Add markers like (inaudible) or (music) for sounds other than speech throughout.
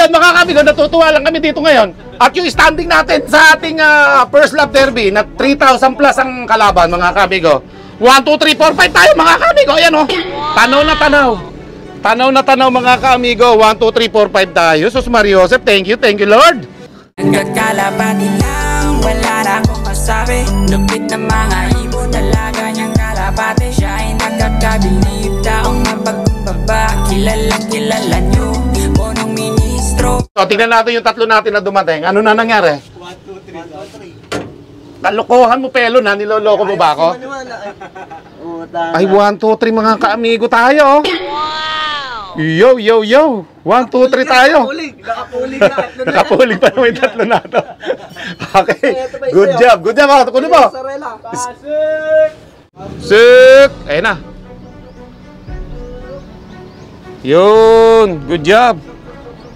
yan mga kamigo, natutuwa lang kami dito ngayon. At yung standing natin sa ating ah, First Love Derby na 3,000 plus ang kalaban mga kamigo. 1, 2, 3, 4, 5 tayo mga kamigo. Ayan o. Tanaw na tanaw. Tanaw na tanaw mga kamigo. 1, 2, 3, 4, 5 tayo. Sus Mario Joseph, thank you, thank you Lord. Nagkakalapati lang, wala na akong masabi Lupit na mga ibon, dalaga niyang kalapati Siya ay nakakabilib, taong mapagkumbaba Kilalang kilala niyo, punong So, tingnan natin yung tatlo natin na dumating. Ano na nangyari? 1, 2, 3, Kalokohan mo pelo na, niloloko mo ba ako? Ay, 1, 2, 3 mga kaamigo tayo. Wow! Yo, yo, yo! 1, 2, 3 tayo. Nakapuling na. Nakapuling pa naman yung tatlo na to. (laughs) Okay. Good job. Good job. Ako, kunin mo. Sarela. Sik! Ayun na. Yun. Good job.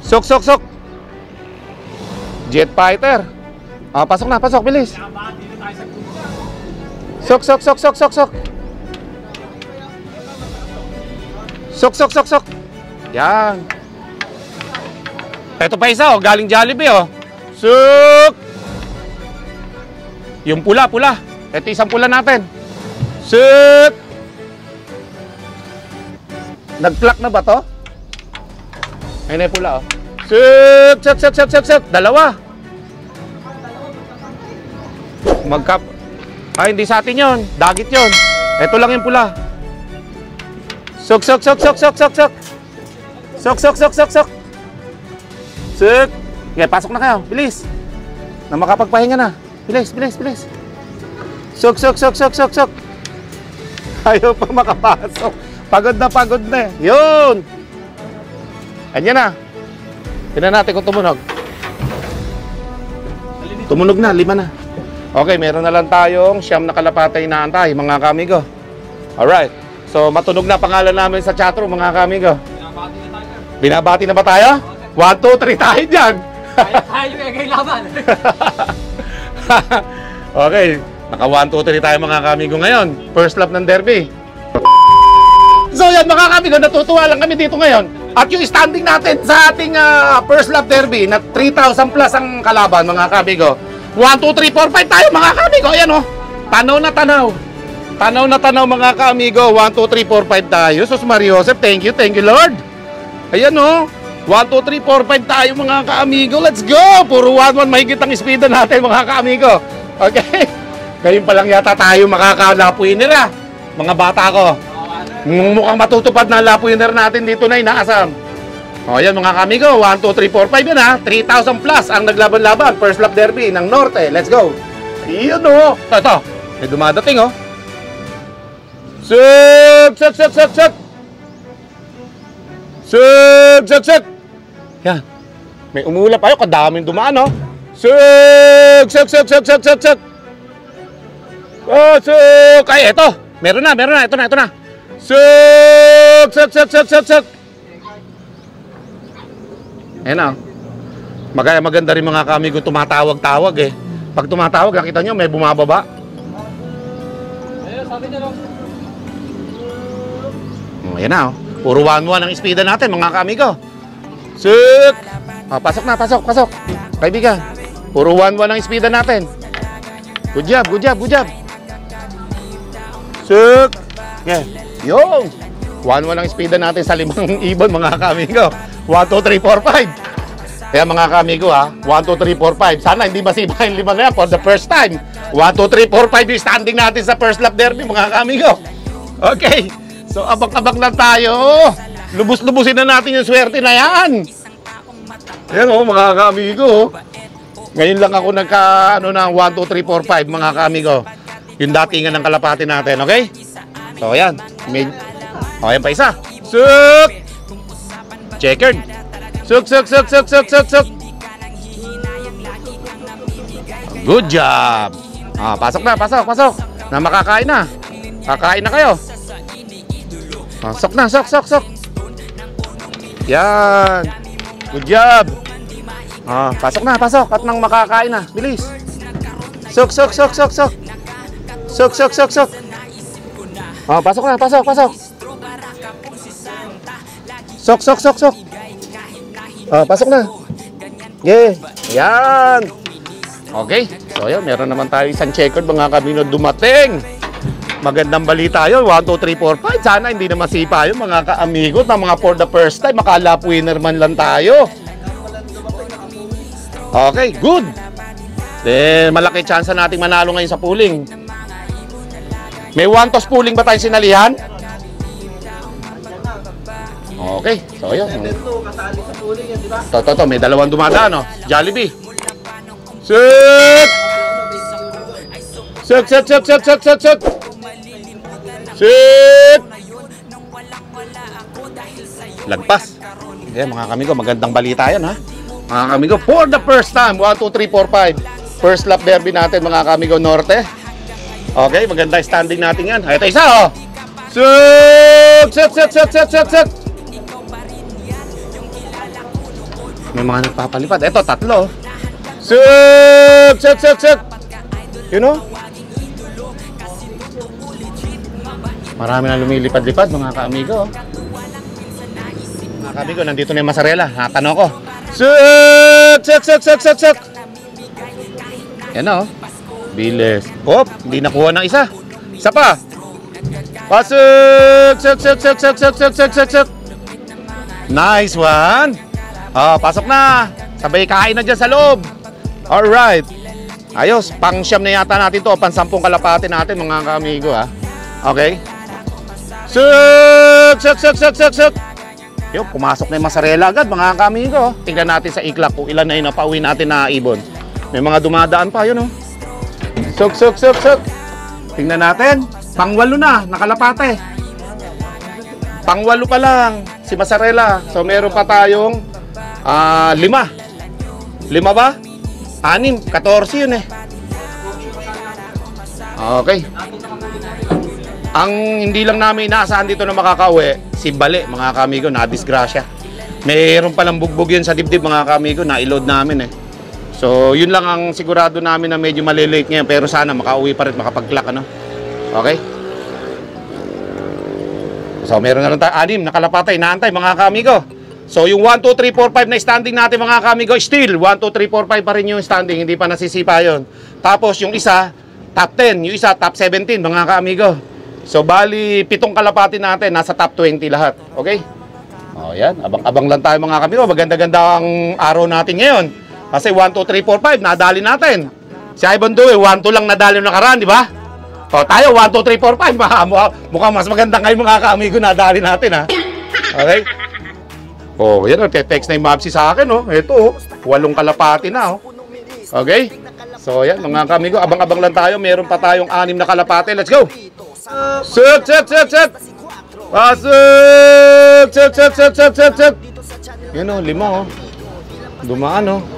Sok, sok, sok. Jet fighter. Ah, pasok na, pasok. Bilis. Sok, sok, sok, sok, sok, sok. Sok, sok, sok, sok. Yan. Ito pa isa, oh. Galing Jollibee, oh. Suk! Yung pula, pula. Ito isang pula natin. Suk! Nag-pluck na ba to? Ayun na yung pula, oh. Suk! Suk, suk, suk, suk, suk. Dalawa. Magkap... Ay, hindi sa atin yon. Dagit yon. Ito lang yung pula. Sok, sok, sok, sok, sok, sok, sok. Sok, sok, sok, sok, sok. Suk! Okay, pasok na kayo. Bilis. Na makapagpahinga na. Bilis, bilis, bilis. Sok, sok, sok, sok, sok, sok. Ayaw pa makapasok. Pagod na, pagod na. eh. Yun! Anyan na. Tignan natin kung tumunog. Tumunog na, lima na. Okay, meron na lang tayong siyam na kalapatay na antay, mga kamigo. Alright. So, matunog na pangalan namin sa chatroom, mga kamigo. Binabati na ba tayo? 1, 2, 3 tayo dyan. Tayo eh, kay laban. (laughs) okay, naka 1, 2, 3 tayo mga kamigo ngayon. First lap ng derby. So yan mga kamigo, natutuwa lang kami dito ngayon. At yung standing natin sa ating ah, first lap derby na 3,000 plus ang kalaban mga kamigo. 1, 2, 3, 4, 5 tayo mga kamigo. Ayan o. Tanaw na tanaw. Tanaw na tanaw mga kamigo. 1, 2, 3, 4, 5 tayo. Sus Mario Joseph, thank you, thank you Lord. Ayan o. 1, 2, 3, 4, 5 tayo mga kaamigo. Let's go! Puro 1, 1 mahigit ang speedo natin mga kaamigo. Okay? (laughs) Ngayon pa lang yata tayo makakalapuiner ah. Mga bata ko. Mukhang matutupad na lapuiner natin dito na inaasam. O yan mga kamigo, 1, 2, 3, 4, 5 yan ha. 3,000 plus ang naglaban-laban. First lap derby ng Norte. Let's go. Iyon o. Ito, ito. May dumadating oh. Suk, suk, suk, suk, suk. Suk, suk, suk. Yan. May umulap tayo, kadaming dumaan, no? Suk, suk, suk, suk, suk, suk, suk. Oh, suk. Ay, eto. Meron na, meron na. Ito na, ito na. Suk, suk, suk, suk, suk, suk. Ayan na. Magaya maganda rin mga kami kung tumatawag-tawag eh. Pag tumatawag, nakita nyo, may bumababa. Ayun, sabi niya lang. Oh, ayan na, oh. Puro 1-1 ang speeda natin, mga kamigo. Suk! Oh, pasok na, pasok, pasok. Kaibigan, puro 1-1 ang speeda natin. Good job, good job, good job. Suk! Yeah. Yung! 1-1 ang speeda natin sa limang (laughs) ibon, mga kamigo. 1, 2, 3, 4, 5. Kaya mga kamigo ha, 1, 2, 3, 4, 5. Sana hindi masiba yung lima na yan for the first time. 1, 2, 3, 4, 5 yung standing natin sa first lap derby, mga kamigo. Okay. So, abang-abang lang tayo. Lubos-lubusin na natin yung swerte na yan. Yan o, mga kamigo. Ngayon lang ako nagka, ano na, 1, 2, 3, 4, 5, mga kamigo. Yung datingan ng kalapati natin, okay? So, ayan. May... O, ayan pa isa. Suk! Checkered. Suk, suk, suk, suk, suk, suk, suk. Good job. Ah, pasok na, pasok, pasok. Na makakain na. Kakain na kayo. Ah, sok na, sok, sok, sok. Yan. Good job. Ah, pasok na, pasok. At nang makakain na. Bilis. Sok, sok, sok, sok, sok. Sok, sok, sok, sok. Ah, pasok na, pasok, pasok. Sok, sok, sok, sok. Ah, pasok na. Yeah. Yan. Okay. So, yun. Meron naman tayo isang checkered mga kamino dumating. Magandang balita yun. 1, 2, 3, 4, 5. Sana hindi na masipa yun mga ka-amigo na mga for the first time. Makala winner man lang tayo. Okay, good. Then, malaki chance nating manalo ngayon sa pooling. May toss pooling ba tayong sinalihan? Okay, so yun. Ito, kasali sa tuling yan, di ba? To, to, to, may dalawang dumadaan, no? Jollibee. Sit! Sit, sit, sit, sit, sit, sit, sit! Sit! Lagpas. Yeah, mga kamigo, magandang balita yan, ha? Mga kamigo, for the first time, 1, 2, 3, 4, 5. First lap derby natin, mga kamigo, Norte. Okay, maganda standing natin yan. Ito isa, oh! Sit! Sit, sit, sit, sit, sit, sit! May mga nagpapalipad. Ito, tatlo. Sit! Sit! Sit! Sit! You know? Marami na lumilipad-lipad, mga ka-amigo. Mga ka-amigo, nandito na yung masarela. Natanong ko. Sit! Sit! Sit! Sit! Sit! Sit! Yan oh. Bilis. Hop, hindi nakuha ng isa. Isa pa. Pasok! Sit! Sit! Sit! Sit! Sit! Sit! Sit! Sit! Sit! Nice one! Ah, pasok na. Sabay kain na dyan sa loob. Alright. Ayos, pang siyam na yata natin to, pang sampung kalapati natin mga kaamigo ha. Okay? Suk! Suk! Suk! Suk! Suk! Suk! Yo, pumasok na yung masarela agad mga kaamigo. Tingnan natin sa iklak kung ilan na yung napauwi natin na ibon. May mga dumadaan pa yun oh. Suk! Suk! Suk! Suk! Tingnan natin. Pangwalo na, nakalapate. Pangwalo pa lang si Masarela. So meron pa tayong ah lima. Lima ba? Anim, 14 yun eh. Okay. Ang hindi lang namin inaasahan dito na makakauwi, si Bale, mga kamigo, na disgrasya. Mayroon palang bugbog yun sa dibdib, mga kamigo, na i-load namin eh. So, yun lang ang sigurado namin na medyo malilate ngayon, pero sana makauwi pa rin, makapag-clock, ano? Okay? So, meron na lang tayo, anim, nakalapatay, naantay, mga kamigo. So, yung 1, 2, 3, 4, 5 na standing natin, mga kamigo, still, 1, 2, 3, 4, 5 pa rin yung standing, hindi pa nasisipa yon. Tapos, yung isa, top 10, yung isa, top 17, mga kamigo. So, bali, pitong kalapati natin, nasa top 20 lahat. Okay? O, yan. Abang-abang lang tayo, mga kamigo. Maganda-ganda ang araw natin ngayon. Kasi 1, 2, 3, 4, 5, nadali natin. Si Ivan Due, 1, 2 lang nadali yung nakaraan, di ba? O, tayo, 1, 2, 3, 4, 5. Mukha, mukha, mukhang mas maganda ngayon, mga kaamigo, nadali natin, ha? Okay? Oh, yan o, te-text na yung Mabsi sa akin, oh. Ito, oh. Walong kalapati na, oh. Okay? So, yan, mga kamigo, abang-abang lang tayo. Meron pa tayong anim na kalapati. Let's go! Sit, sit, sit, sit! Pasok! Sit, sit, sit, sit, sit, sit! Yan o, lima, oh. Dumaan, oh.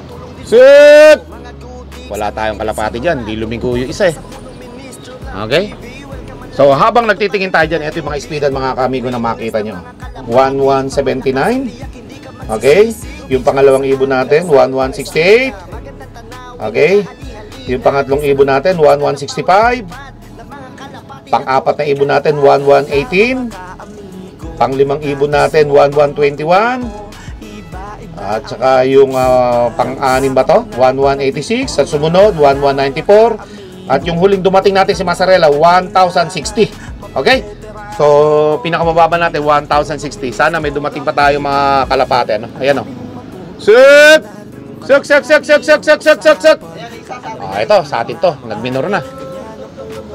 Sit! Wala tayong kalapati dyan. Hindi lumigo yung isa, eh. Okay? So, habang nagtitingin tayo dyan, ito yung mga speedan, mga kamigo na makita nyo. 1179. Okay? Yung pangalawang ibon natin, 1168. Okay? Yung pangatlong ibon natin, 1165. Pang-apat na ibon natin, 1118. Panglimang ibon natin, 1121. At saka yung ah, pang-anim ba to? 1186. At sumunod, 1194. At yung huling dumating natin si Masarela, 1060. Okay? So, pinakamababa natin, 1060. Sana may dumating pa tayo mga kalapate. Ano? Ayan o. Suk! Suk, suk, suk, suk, suk, suk, suk, suk, suk. Ah, ito, sa atin to. Nagminor na.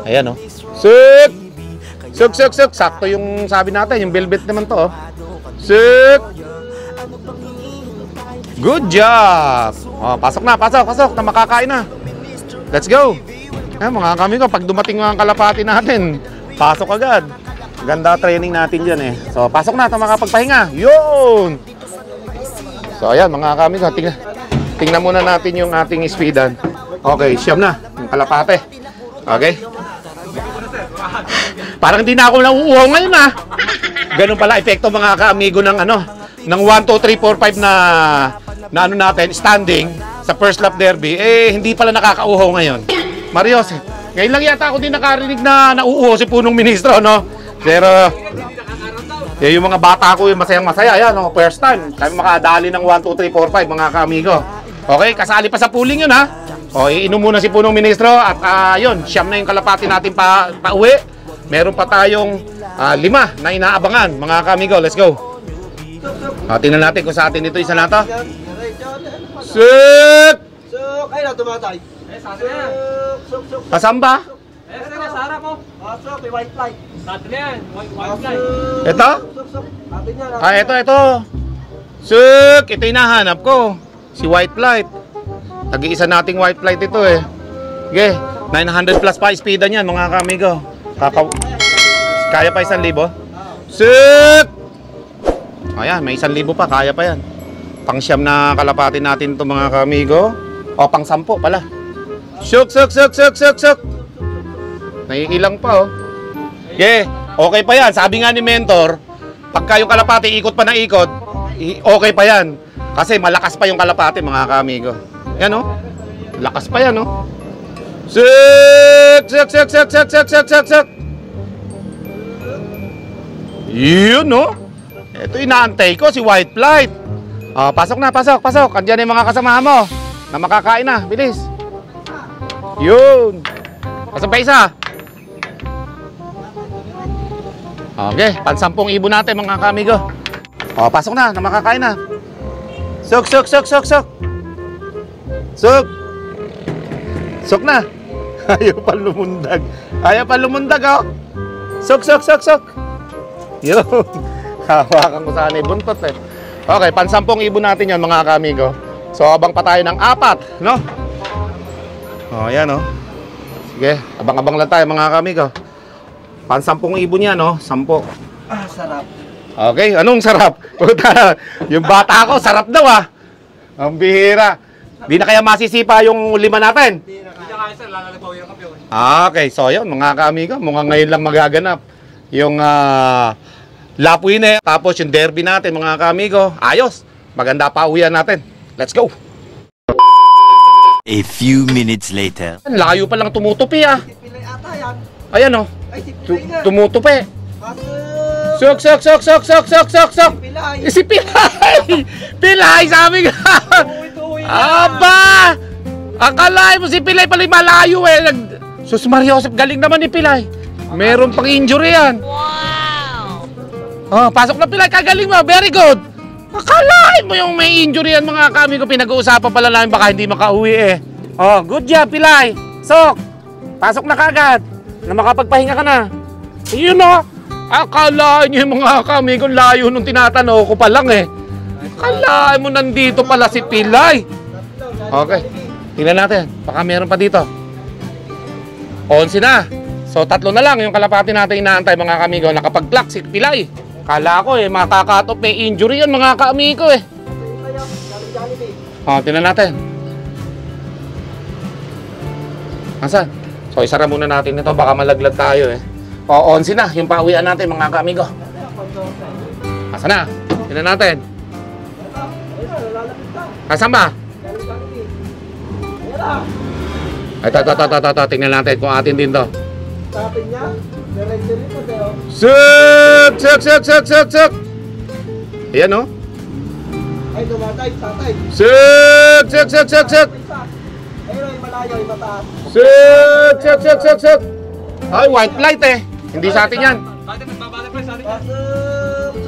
Ayan o. Suk! Suk, suk, suk. Sakto yung sabi natin, yung velvet naman to. Oh. Suk! Good job! Oh, pasok na, pasok, pasok. Na makakain na. Let's go! Eh, mga kami ko, pag dumating mga kalapati natin, pasok agad. Ganda training natin dyan eh. So, pasok na, makapagpahinga. Yun! So, ayan, mga kami ko, tingnan, tingnan muna natin yung ating speedan. Okay, siyam na, yung kalapate. Okay? Parang hindi na ako nauuhaw ngayon ah. Ganun pala epekto mga kaamigo ng ano, ng 1, 2, 3, 4, 5 na na ano natin, standing sa first lap derby, eh hindi pala nakakauhaw ngayon. Marios, ngayon lang yata ako din nakarinig na nauuho si punong ministro, no? Pero, Eh, yung mga bata ko yung masayang masaya. Yan, oh, first time. Kami makadali ng 1, 2, 3, 4, 5 mga kamigo. Okay, kasali pa sa pooling yun ha. O, iinom muna si Punong Ministro at ah, yun, siyam na yung kalapati natin pa, pa uwi. Meron pa tayong ah, lima na inaabangan mga kamigo. Let's go. Ah, tingnan natin kung sa atin ito isa na to. Sik! Suk! Ay na, tumatay. Eh, sa atin yan. Suk, suk, suk. Asan ba? Eh, sa sa harap mo. Pasok, may white light. Sa atin yan. White, white light. Ito? Suk, suk. Atin yan. Ah, ito, ito. Sik! Ito yung nahanap ko. Si White Flight. Tag-iisa nating White Flight ito eh. Sige, 900 plus pa speedan yan mga kamigo. Kaka... Kaya pa isang libo? Sik! Ayan, may isang libo pa. Kaya pa yan. Pang siyam na kalapati natin to mga kamigo. O, pang pala. Suk, suk, suk, suk, suk, suk. Naiilang pa oh. Okay, okay pa yan. Sabi nga ni mentor, pagka yung kalapati ikot pa na ikot, okay pa yan. Kasi malakas pa yung kalapati mga kamigo. Yan oh. Lakas pa yan oh. Sik! Sik! Sik! Sik! Sik! Sik! Sik! Sik! Sik! Yun oh. Ito inaantay ko si White Flight. Ah, pasok na, pasok, pasok. Andiyan yung mga kasamahan mo na makakain na. Bilis. Yun. Pasok pa isa. Okay, pansampung ibo natin mga kamigo. O, pasok na, na makakain na. Sok, sok, sok, sok, sok. Sok. Sok na. (laughs) Ayaw pa lumundag. Ayaw pa lumundag, oh. Sok, sok, sok, sok. Yun. (laughs) Hawakan ko sana yung buntot, eh. Okay, pansampung ibo natin yan, mga kamigo. So, abang pa tayo ng apat, no? O, yan, oh. Sige, abang-abang lang tayo, mga kamigo. Pansampung ibo niya, no? Sampo. Ah, sarap. Okay, anong sarap? (laughs) Puta, yung bata ko, sarap daw ah. Ang bihira. Di na kaya masisipa yung lima natin. Hindi na kaya sir, lalalabaw yung kape. Ah, okay, so yun, mga kamigo, mukhang ngayon lang magaganap. Yung uh, Lapuine, tapos yung derby natin, mga kamigo. Ayos, maganda pa uwian natin. Let's go. A few minutes later. Layo pa lang tumutupi ah. Ayan oh, tu- tumutupi. Sok, sok, sok, sok, sok, sok, sok, sok. Si Pilay! (laughs) Pilay, sabi na. Aba! Akalain mo si Pilay pala malayo eh. Nag... Sus Maria Joseph, galing naman ni Pilay. Meron pang injury yan. Wow! Oh, pasok na Pilay, kagaling mo. Very good. Akalain mo yung may injury yan mga kami ko. Pinag-uusapan pala namin baka hindi makauwi eh. Oh, good job Pilay. Sok, pasok na kagad. Na makapagpahinga ka na. Yun o. Akalain niyo yung mga kami ko layo nung tinatanaw ko pa lang eh. Akalain mo nandito pala si Pilay. Okay. Tingnan natin. Baka meron pa dito. 11 na. So, tatlo na lang yung kalapati natin inaantay mga kamigo. Nakapag-clock si Pilay. Kala ko eh, makakatop may injury yun mga kaamigo eh. O, tingnan natin. Asan? So, isara muna natin ito. Baka malaglag tayo eh. O, 11 na. Yung pauwian natin mga kaamigo. Asan na? Tingnan natin. Asan ba? Ito, ito, ito, ito, ito. Tingnan natin kung atin din to. Sa atin niya, Sip! Sip! Sip! Sip! Sip! Sip! Ayan o. Ay, tumatay, tatay. Sip! Sip! Sip! Sip! Sip! Ayun ay malayo, ay mataas. Sip! Sip! Sip! Sip! Sip! Ay, white light eh. Hindi sa atin yan. Bakit nagbabalag pa sa atin yan?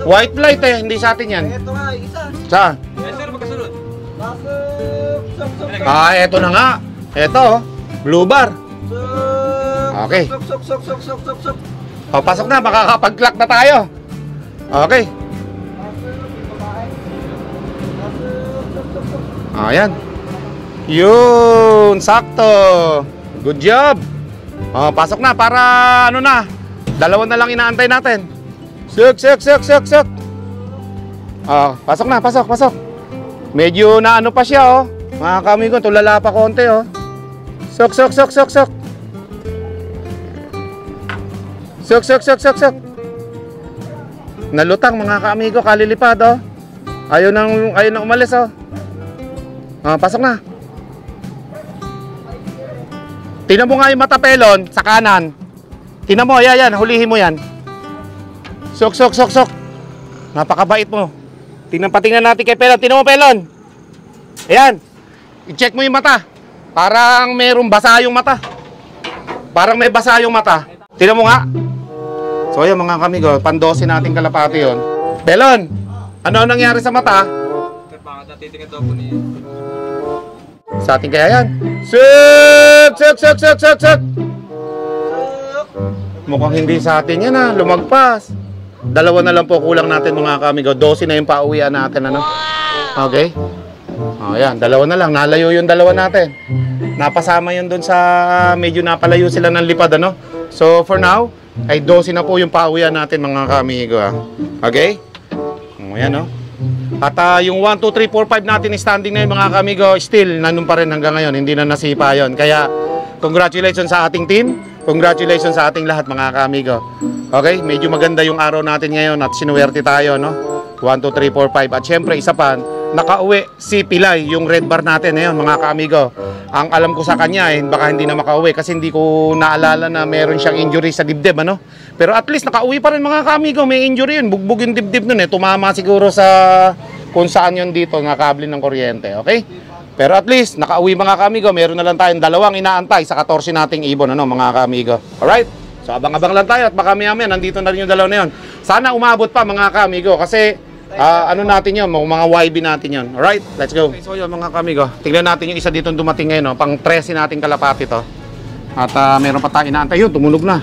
White light eh, hindi sa atin yan. Ito nga, isa. Saan? Yes, sir, magkasunod. Ah, eto na nga. Eto, oh. blue bar. Sok. Okay. Sok, sok, sok, sok, sok, sok, sok. Papasok na. Makakapag-clock na tayo. Okay. Ayan. Yun. Sakto. Good job. Oh, pasok na para ano na. Dalawa na lang inaantay natin. Suk, suk, suk, suk, suk. Oh, pasok na, pasok, pasok. Medyo na ano pa siya, oh. Mga kamigo, tulala pa konti, oh. Sok, sok, sok, sok, sok. Sok, sok, sok, sok, sok. Nalutang mga kaamigo, kalilipad, oh. Ayaw nang, ayaw nang umalis, oh. Ah, pasok na. Tingnan mo nga yung matapelon sa kanan. Tingnan mo, ayan, yan, hulihin mo yan. Sok, sok, sok, sok. Napakabait mo. Tingnan patingnan natin kay Pelon. Tingnan mo, Pelon. Ayan. I-check mo yung mata. Parang merong basa yung mata. Parang may basa yung mata. Tingnan mo nga. So ayan mga kamigo, pandosin natin kalapati yon. Pelon, ano ang nangyari sa mata? Baka natitingin daw po niya. Sa atin kaya yan. Suk! Suk! Suk! Suk! Suk! Suk! Mukhang hindi sa atin yan ha. Lumagpas. Dalawa na lang po kulang natin mga kamigo. 12 na yung pauwian natin ano. Okay? Oh, yan. Dalawa na lang. Nalayo yung dalawa natin. Napasama yun doon sa medyo napalayo sila ng lipad ano. So for now, ay 12 na po yung pauwian natin mga kamigo ha. Okay? Oh, yan no. At ah, yung 1, 2, 3, 4, 5 natin standing na yun mga kamigo, still nandun pa rin hanggang ngayon. Hindi na nasipa yon. Kaya congratulations sa ating team. Congratulations sa ating lahat mga kamigo. Okay? Medyo maganda yung araw natin ngayon at sinuwerte tayo, no? 1, 2, 3, 4, 5. At syempre, isa pa, nakauwi si Pilay, yung red bar natin ngayon mga kamigo. Ang alam ko sa kanya, eh, baka hindi na makauwi kasi hindi ko naalala na meron siyang injury sa dibdib, ano? Pero at least nakauwi pa rin mga kamigo, may injury yun. Bugbog yung dibdib nun eh. Tumama siguro sa kung saan yun dito, nga kable ng kuryente, okay? Pero at least, nakauwi mga kamigo, meron na lang tayong dalawang inaantay sa 14 nating ibon, ano, mga kamigo. Alright? So, abang-abang lang tayo at baka maya maya, nandito na rin yung dalawa na yun. Sana umabot pa mga kamigo kasi ah, ano natin yun, mga YB natin yun. Alright? Let's go. Okay, so yun mga kamigo, tignan natin yung isa dito dumating ngayon, no? pang 13 nating kalapati to. At ah, meron pa tayo inaantay yun, tumunog na.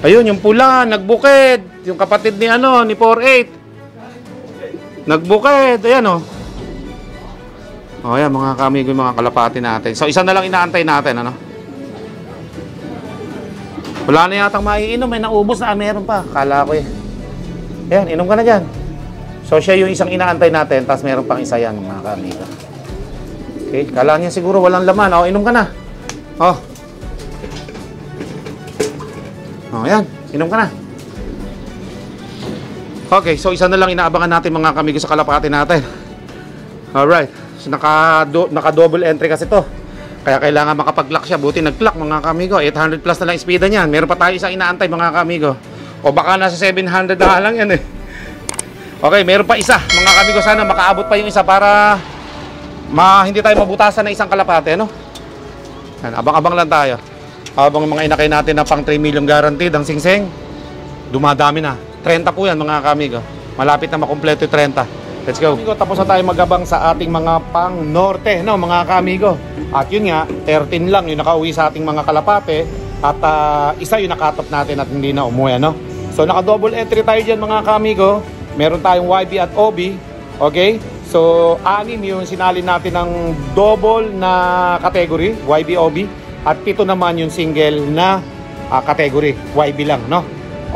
Ayun, yung pula, nagbukid. Yung kapatid ni ano, ni 48. Nagbukid, ayan oh. Oh, ayan mga kamigo, mga kalapati natin. So, isa na lang inaantay natin, ano? Wala na yatang maiinom, may naubos na, ah, meron pa. Kala ko eh. Ayan, inom ka na dyan. So, siya yung isang inaantay natin, tapos meron pang isa yan, mga kamigo. Okay, kala niya siguro walang laman. Oh, inom ka na. Oh. Oh, ayan. Inom ka na. Okay, so isa na lang inaabangan natin mga kamigo sa kalapati natin. Alright. So naka, do, naka double entry kasi to. Kaya kailangan makapag-lock siya. Buti nag-clock mga kamigo. 800 plus na lang speed niyan. Meron pa tayo isang inaantay mga kamigo. O baka nasa 700 na lang yan eh. Okay, meron pa isa. Mga kamigo, sana makaabot pa yung isa para ma hindi tayo mabutasan na isang kalapate, no? Abang-abang lang tayo. Habang mga inakay natin na pang 3 million guaranteed ang singsing, dumadami na. 30 po yan mga kamigo. Malapit na makumpleto yung 30. Let's go. Kamigo, tapos na tayo magabang sa ating mga pang norte, no, mga kamigo. At yun nga, 13 lang yung nakauwi sa ating mga kalapate at ah, isa yung nakatop natin at hindi na umuwi, no? So naka-double entry tayo dyan mga kamigo. Meron tayong YB at OB. Okay? So, anim yung sinali natin ng double na category, YB, OB. At pito naman yung single na ah, category, YB lang, no?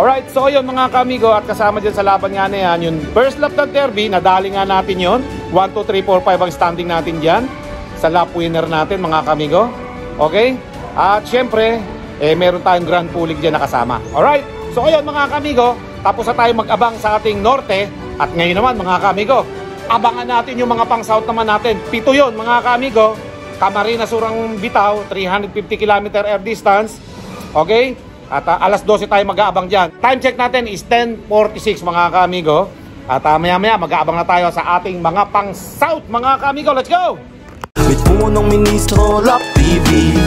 Alright, so yun mga kamigo at kasama dyan sa laban nga na yan, yung first lap ng derby, nadali nga natin yon 1, 2, 3, 4, 5 ang standing natin dyan sa lap winner natin mga kamigo. Okay? At syempre, eh, meron tayong grand pooling dyan na kasama. Alright? So ayun mga kamigo, tapos na tayo mag-abang sa ating norte at ngayon naman mga kamigo, abangan natin yung mga pang south naman natin. Pito yon mga kamigo. Camarines Surang Bitaw, 350 km air distance. Okay? At ah, alas 12 tayo mag-aabang dyan. Time check natin is 10.46 mga kamigo. At ah, maya-maya mag-aabang na tayo sa ating mga pang south mga kamigo. Let's go! With ministro, Lock TV